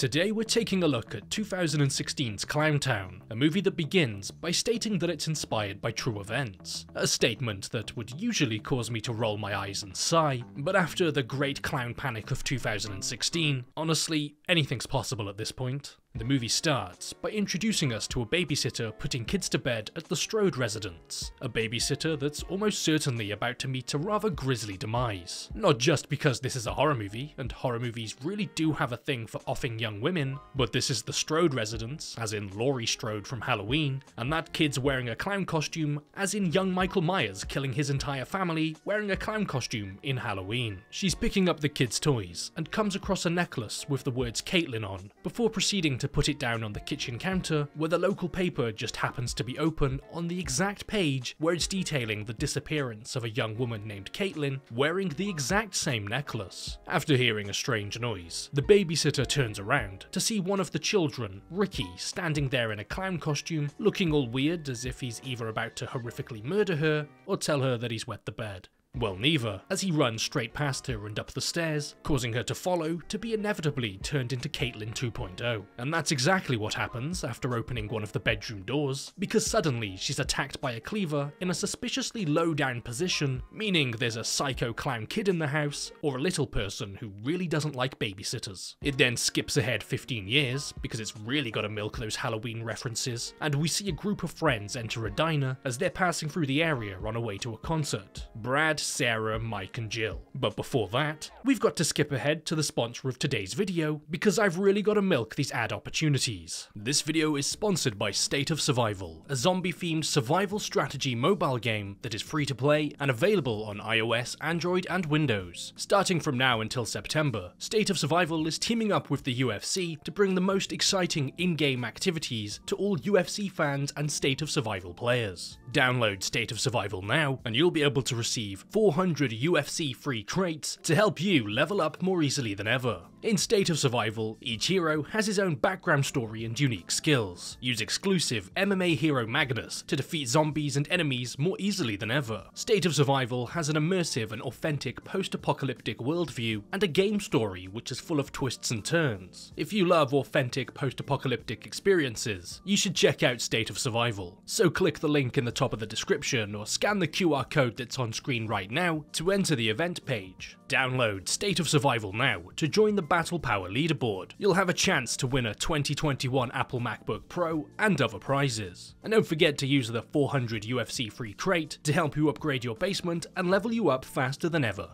Today we're taking a look at 2016's Clowntown, a movie that begins by stating that it's inspired by true events. A statement that would usually cause me to roll my eyes and sigh, but after the great clown panic of 2016, honestly, anything's possible at this point. The movie starts by introducing us to a babysitter putting kids to bed at the Strode residence, a babysitter that's almost certainly about to meet a rather grisly demise. Not just because this is a horror movie, and horror movies really do have a thing for offing young women, but this is the Strode residence, as in Laurie Strode from Halloween, and that kid's wearing a clown costume, as in young Michael Myers killing his entire family wearing a clown costume in Halloween. She's picking up the kid's toys, and comes across a necklace with the words Caitlin on, before proceeding to put it down on the kitchen counter where the local paper just happens to be open on the exact page where it's detailing the disappearance of a young woman named Caitlin wearing the exact same necklace. After hearing a strange noise, the babysitter turns around to see one of the children, Ricky, standing there in a clown costume, looking all weird as if he's either about to horrifically murder her or tell her that he's wet the bed. Well, neither, as he runs straight past her and up the stairs, causing her to follow to be inevitably turned into Caitlin 2.0. And that's exactly what happens after opening one of the bedroom doors, because suddenly she's attacked by a cleaver in a suspiciously low down position, meaning there's a psycho clown kid in the house, or a little person who really doesn't like babysitters. It then skips ahead 15 years, because it's really gotta milk those Halloween references, and we see a group of friends enter a diner as they're passing through the area on a way to a concert. Brad Sarah, Mike, and Jill. But before that, we've got to skip ahead to the sponsor of today's video because I've really got to milk these ad opportunities. This video is sponsored by State of Survival, a zombie themed survival strategy mobile game that is free to play and available on iOS, Android, and Windows. Starting from now until September, State of Survival is teaming up with the UFC to bring the most exciting in game activities to all UFC fans and State of Survival players. Download State of Survival now, and you'll be able to receive 400 UFC free crates to help you level up more easily than ever. In State of Survival, each hero has his own background story and unique skills. Use exclusive MMA hero Magnus to defeat zombies and enemies more easily than ever. State of Survival has an immersive and authentic post-apocalyptic worldview and a game story which is full of twists and turns. If you love authentic post-apocalyptic experiences, you should check out State of Survival. So click the link in the top of the description or scan the QR code that's on screen right now to enter the event page. Download State of Survival now to join the Battle Power leaderboard. You'll have a chance to win a 2021 Apple MacBook Pro and other prizes. And don't forget to use the 400 UFC free crate to help you upgrade your basement and level you up faster than ever.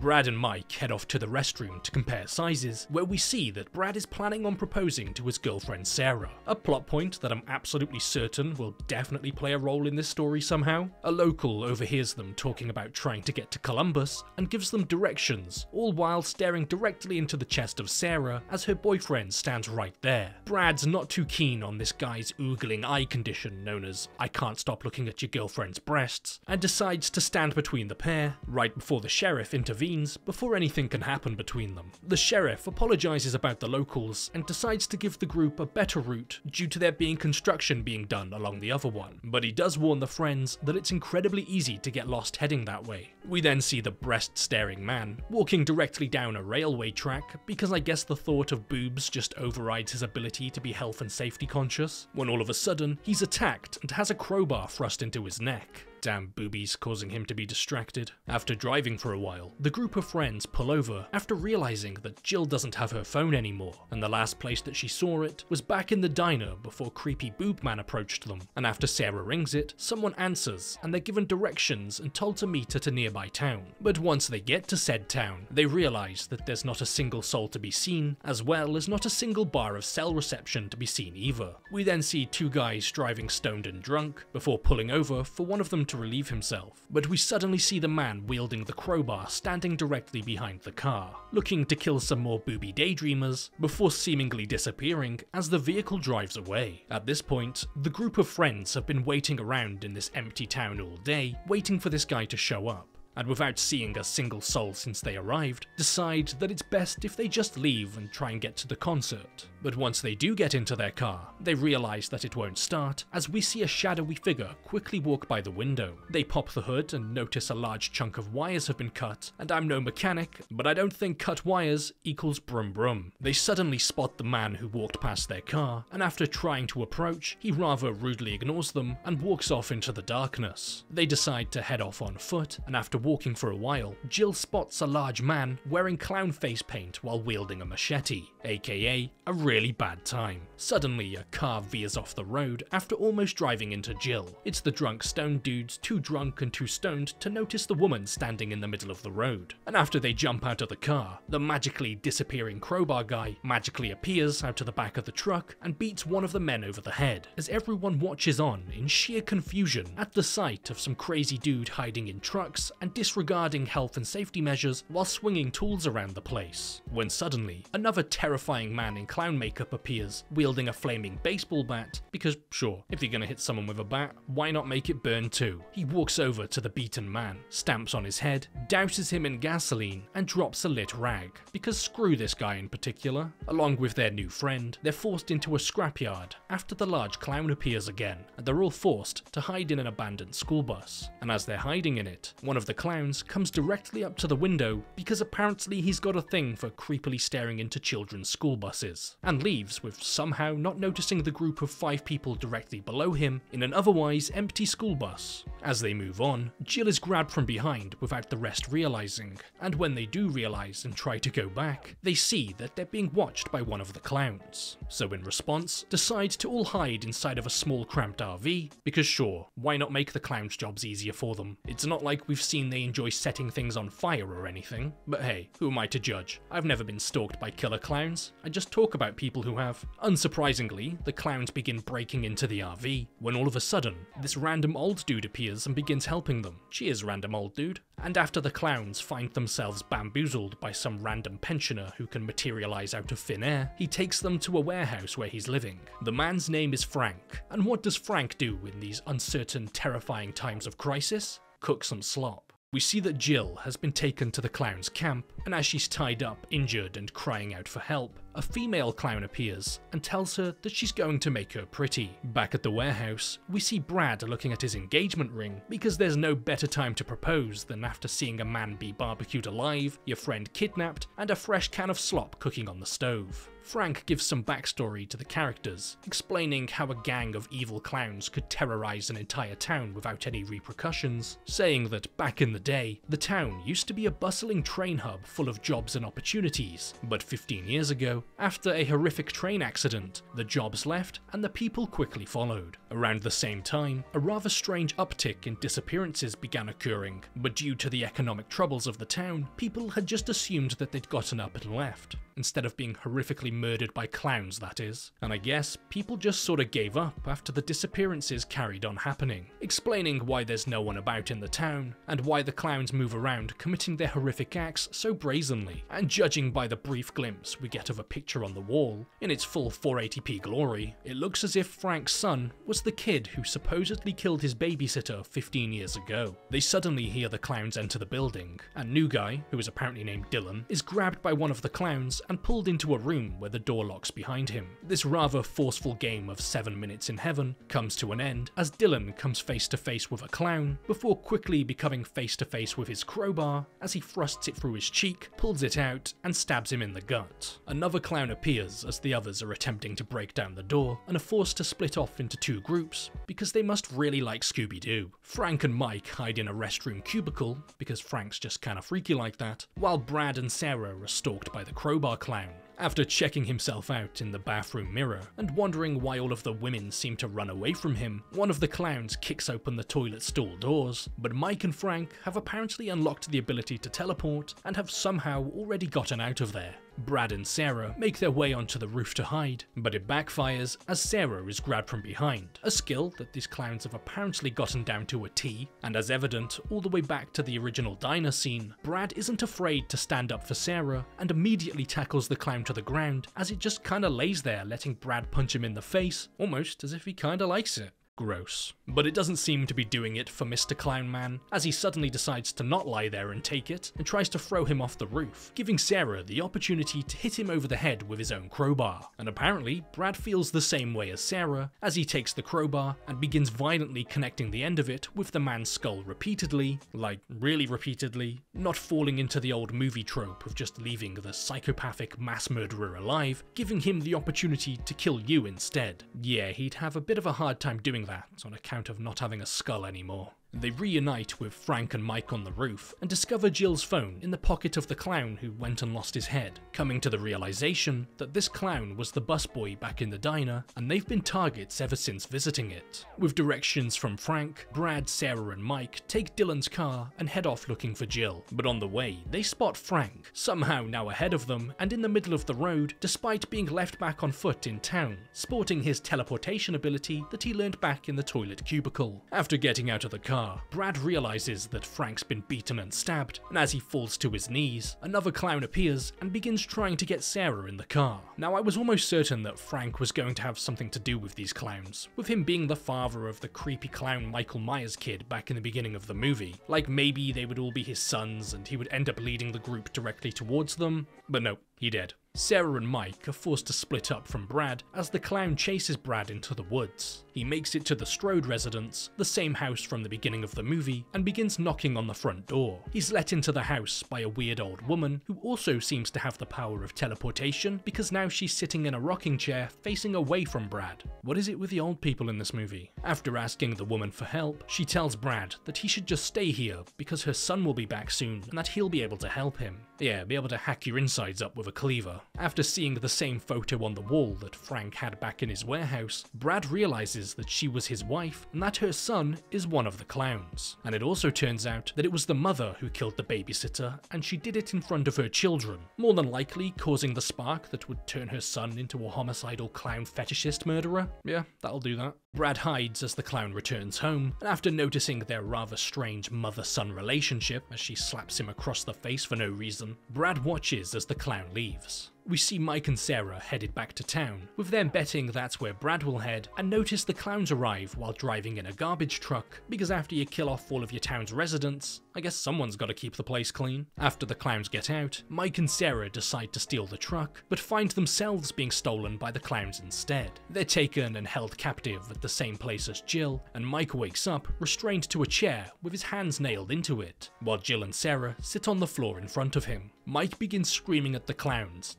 Brad and Mike head off to the restroom to compare sizes, where we see that Brad is planning on proposing to his girlfriend Sarah. A plot point that I'm absolutely certain will definitely play a role in this story somehow. A local overhears them talking about trying to get to Columbus and gives them directions, all while staring directly into the chest of Sarah as her boyfriend stands right there. Brad's not too keen on this guy's oogling eye condition known as I can't stop looking at your girlfriend's breasts, and decides to stand between the pair right before the sheriff intervenes before anything can happen between them. The sheriff apologises about the locals and decides to give the group a better route due to there being construction being done along the other one, but he does warn the friends that it's incredibly easy to get lost heading that way. We then see the breast-staring man walking directly down a railway track because I guess the thought of boobs just overrides his ability to be health and safety conscious, when all of a sudden he's attacked and has a crowbar thrust into his neck. Damn boobies causing him to be distracted. After driving for a while, the group of friends pull over after realizing that Jill doesn't have her phone anymore, and the last place that she saw it was back in the diner before creepy boob man approached them. And after Sarah rings it, someone answers and they're given directions and told to meet at a nearby town. But once they get to said town, they realize that there's not a single soul to be seen, as well as not a single bar of cell reception to be seen either. We then see two guys driving stoned and drunk before pulling over for one of them to relieve himself, but we suddenly see the man wielding the crowbar standing directly behind the car, looking to kill some more booby daydreamers before seemingly disappearing as the vehicle drives away. At this point, the group of friends have been waiting around in this empty town all day, waiting for this guy to show up. And without seeing a single soul since they arrived, decide that it's best if they just leave and try and get to the concert. But once they do get into their car, they realise that it won't start, as we see a shadowy figure quickly walk by the window. They pop the hood and notice a large chunk of wires have been cut, and I'm no mechanic, but I don't think cut wires equals brum brum. They suddenly spot the man who walked past their car, and after trying to approach, he rather rudely ignores them and walks off into the darkness. They decide to head off on foot, and after walking for a while, Jill spots a large man wearing clown face paint while wielding a machete, aka a really bad time. Suddenly, a car veers off the road after almost driving into Jill. It's the drunk stone dudes, too drunk and too stoned to notice the woman standing in the middle of the road. And after they jump out of the car, the magically disappearing crowbar guy magically appears out of the back of the truck and beats one of the men over the head, as everyone watches on in sheer confusion at the sight of some crazy dude hiding in trucks and disregarding health and safety measures while swinging tools around the place. When suddenly, another terrifying man in clown makeup appears, wielding a flaming baseball bat, because sure, if you're gonna hit someone with a bat, why not make it burn too? He walks over to the beaten man, stamps on his head, douses him in gasoline, and drops a lit rag, because screw this guy in particular. Along with their new friend, they're forced into a scrapyard after the large clown appears again, and they're all forced to hide in an abandoned school bus. And as they're hiding in it, one of the clowns comes directly up to the window because apparently he's got a thing for creepily staring into children's school buses, and leaves with somehow not noticing the group of five people directly below him in an otherwise empty school bus. As they move on, Jill is grabbed from behind without the rest realizing, and when they do realize and try to go back, they see that they're being watched by one of the clowns. So in response, decide to all hide inside of a small cramped RV, because sure, why not make the clowns' jobs easier for them? It's not like we've seen they enjoy setting things on fire or anything, but hey, who am I to judge? I've never been stalked by killer clowns, I just talk about people who have. Unsurprisingly, the clowns begin breaking into the RV, when all of a sudden, this random old dude appears and begins helping them. Cheers, random old dude. And after the clowns find themselves bamboozled by some random pensioner who can materialize out of thin air, he takes them to a warehouse where he's living. The man's name is Frank, and what does Frank do in these uncertain, terrifying times of crisis? Cook some slop. We see that Jill has been taken to the clown's camp, and as she's tied up, injured, and crying out for help, a female clown appears and tells her that she's going to make her pretty. Back at the warehouse, we see Brad looking at his engagement ring because there's no better time to propose than after seeing a man be barbecued alive, your friend kidnapped, and a fresh can of slop cooking on the stove. Frank gives some backstory to the characters, explaining how a gang of evil clowns could terrorize an entire town without any repercussions, saying that back in the day, the town used to be a bustling train hub full of jobs and opportunities, but 15 years ago, after a horrific train accident, the jobs left and the people quickly followed. Around the same time, a rather strange uptick in disappearances began occurring, but due to the economic troubles of the town, people had just assumed that they'd gotten up and left instead of being horrifically murdered by clowns, that is. And I guess people just sorta gave up after the disappearances carried on happening, explaining why there's no one about in the town, and why the clowns move around committing their horrific acts so brazenly, and judging by the brief glimpse we get of a picture on the wall, in its full 480p glory, it looks as if Frank's son was the kid who supposedly killed his babysitter 15 years ago. They suddenly hear the clowns enter the building, and new guy, who is apparently named Dylan, is grabbed by one of the clowns and pulled into a room where the door locks behind him. This rather forceful game of 7 minutes in heaven comes to an end as Dylan comes face to face with a clown, before quickly becoming face to face with his crowbar as he thrusts it through his cheek, pulls it out, and stabs him in the gut. Another clown appears as the others are attempting to break down the door and are forced to split off into two groups because they must really like Scooby-Doo. Frank and Mike hide in a restroom cubicle because Frank's just kinda freaky like that, while Brad and Sarah are stalked by the crowbar clown. After checking himself out in the bathroom mirror and wondering why all of the women seem to run away from him, one of the clowns kicks open the toilet stall doors, but Mike and Frank have apparently unlocked the ability to teleport and have somehow already gotten out of there. Brad and Sarah make their way onto the roof to hide, but it backfires as Sarah is grabbed from behind, a skill that these clowns have apparently gotten down to a T, and as evident all the way back to the original diner scene, Brad isn't afraid to stand up for Sarah and immediately tackles the clown to the ground as it just kinda lays there letting Brad punch him in the face, almost as if he kinda likes it. Gross. But it doesn't seem to be doing it for Mr. Clown Man, as he suddenly decides to not lie there and take it, and tries to throw him off the roof, giving Sarah the opportunity to hit him over the head with his own crowbar. And apparently, Brad feels the same way as Sarah, as he takes the crowbar and begins violently connecting the end of it with the man's skull repeatedly, like really repeatedly, not falling into the old movie trope of just leaving the psychopathic mass murderer alive, giving him the opportunity to kill you instead. Yeah, he'd have a bit of a hard time doing that on account of not having a skull anymore. They reunite with Frank and Mike on the roof and discover Jill's phone in the pocket of the clown who went and lost his head, coming to the realization that this clown was the busboy back in the diner and they've been targets ever since visiting it. With directions from Frank, Brad, Sarah and Mike take Dylan's car and head off looking for Jill, but on the way they spot Frank, somehow now ahead of them and in the middle of the road despite being left back on foot in town, sporting his teleportation ability that he learned back in the toilet cubicle. After getting out of the car, car, Brad realizes that Frank's been beaten and stabbed, and as he falls to his knees, another clown appears and begins trying to get Sarah in the car. Now I was almost certain that Frank was going to have something to do with these clowns, with him being the father of the creepy clown Michael Myers kid back in the beginning of the movie. Like maybe they would all be his sons and he would end up leading the group directly towards them, but no, he did. Sarah and Mike are forced to split up from Brad as the clown chases Brad into the woods. He makes it to the Strode residence, the same house from the beginning of the movie, and begins knocking on the front door. He's let into the house by a weird old woman who also seems to have the power of teleportation because now she's sitting in a rocking chair facing away from Brad. What is it with the old people in this movie? After asking the woman for help, she tells Brad that he should just stay here because her son will be back soon and that he'll be able to help him. Yeah, be able to hack your insides up with a cleaver. After seeing the same photo on the wall that Frank had back in his warehouse, Brad realizes that she was his wife and that her son is one of the clowns. And it also turns out that it was the mother who killed the babysitter and she did it in front of her children, more than likely causing the spark that would turn her son into a homicidal clown fetishist murderer. Yeah, that'll do that. Brad hides as the clown returns home, and after noticing their rather strange mother-son relationship as she slaps him across the face for no reason, Brad watches as the clown leaves. We see Mike and Sarah headed back to town, with them betting that's where Brad will head, and notice the clowns arrive while driving in a garbage truck, because after you kill off all of your town's residents, I guess someone's gotta keep the place clean. After the clowns get out, Mike and Sarah decide to steal the truck, but find themselves being stolen by the clowns instead. They're taken and held captive at the same place as Jill, and Mike wakes up, restrained to a chair with his hands nailed into it, while Jill and Sarah sit on the floor in front of him. Mike begins screaming at the clowns,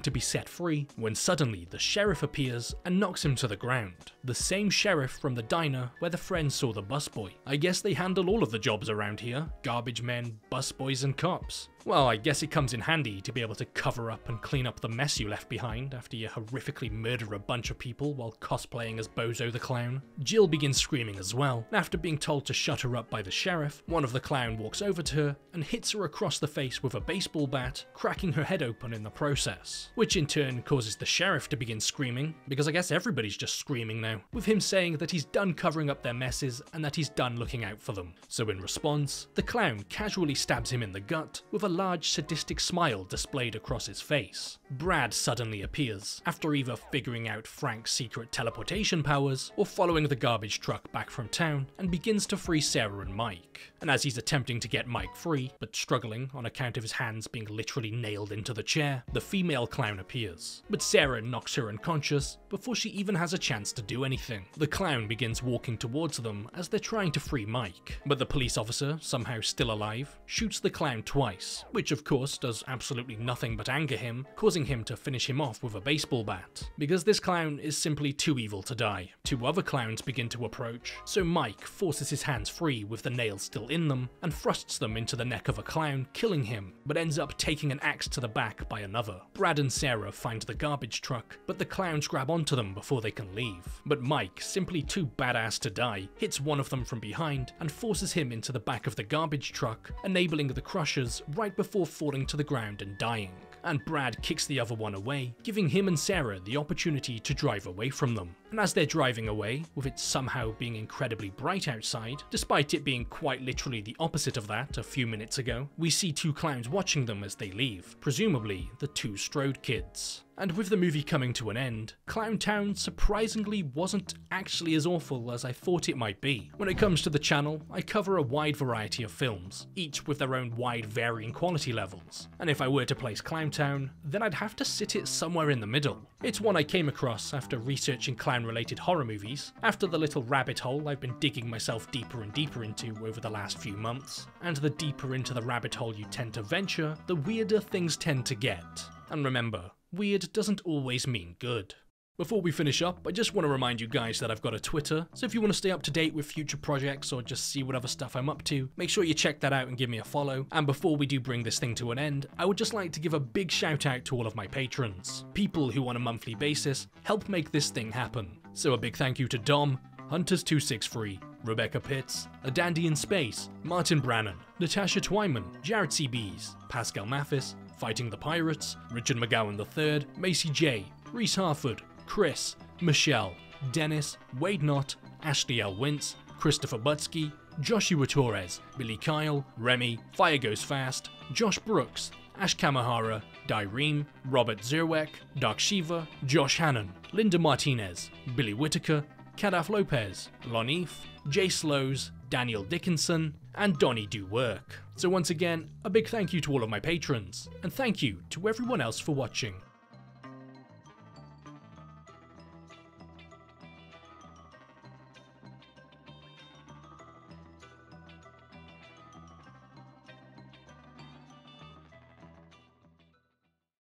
to be set free, when suddenly the sheriff appears and knocks him to the ground. The same sheriff from the diner where the friends saw the busboy. I guess they handle all of the jobs around here, garbage men, busboys and cops. Well, I guess it comes in handy to be able to cover up and clean up the mess you left behind after you horrifically murder a bunch of people while cosplaying as Bozo the Clown. Jill begins screaming as well, and after being told to shut her up by the sheriff, one of the clown walks over to her and hits her across the face with a baseball bat, cracking her head open in the process, which in turn causes the sheriff to begin screaming, because I guess everybody's just screaming now, with him saying that he's done covering up their messes and that he's done looking out for them. So in response, the clown casually stabs him in the gut with a large sadistic smile displayed across his face. Brad suddenly appears, after either figuring out Frank's secret teleportation powers or following the garbage truck back from town, and begins to free Sarah and Mike. And as he's attempting to get Mike free, but struggling on account of his hands being literally nailed into the chair, the female clown appears. But Sarah knocks her unconscious before she even has a chance to do anything. The clown begins walking towards them as they're trying to free Mike, but the police officer, somehow still alive, shoots the clown twice, which of course does absolutely nothing but anger him, causing him to finish him off with a baseball bat. Because this clown is simply too evil to die. Two other clowns begin to approach, so Mike forces his hands free with the nails still in them and thrusts them into the neck of a clown, killing him, but ends up taking an axe to the back by another. Brad and Sarah find the garbage truck, but the clowns grab onto them before they can leave. But Mike, simply too badass to die, hits one of them from behind and forces him into the back of the garbage truck, enabling the crushers right before falling to the ground and dying and Brad kicks the other one away, giving him and Sarah the opportunity to drive away from them. And as they're driving away, with it somehow being incredibly bright outside, despite it being quite literally the opposite of that a few minutes ago, we see two clowns watching them as they leave, presumably the two Strode kids. And with the movie coming to an end, Clowntown surprisingly wasn't actually as awful as I thought it might be. When it comes to the channel, I cover a wide variety of films, each with their own wide varying quality levels. And if I were to place Clowntown, then I'd have to sit it somewhere in the middle. It's one I came across after researching clown related horror movies, after the little rabbit hole I've been digging myself deeper and deeper into over the last few months, and the deeper into the rabbit hole you tend to venture, the weirder things tend to get. And remember, weird doesn't always mean good. Before we finish up, I just want to remind you guys that I've got a Twitter, so if you want to stay up to date with future projects or just see what other stuff I'm up to, make sure you check that out and give me a follow. And before we do bring this thing to an end, I would just like to give a big shout out to all of my patrons. People who on a monthly basis help make this thing happen. So a big thank you to Dom, Hunters263, Rebecca Pitts, A Dandy in Space, Martin Brannan, Natasha Twyman, Jared CBs, Pascal Mathis, Fighting the Pirates, Richard McGowan III, Macy J, Reese Harford, Chris, Michelle, Dennis, Wade Knott, Ashley L. Wintz, Christopher Butsky, Joshua Torres, Billy Kyle, Remy, Fire Goes Fast, Josh Brooks, Ash Kamahara, Dyreem, Robert Zerweck, Dark Shiva, Josh Hannon, Linda Martinez, Billy Whitaker, Kadaf Lopez, Lonif, Jay Slows, Daniel Dickinson, and Donnie Do Work. So once again, a big thank you to all of my patrons, and thank you to everyone else for watching.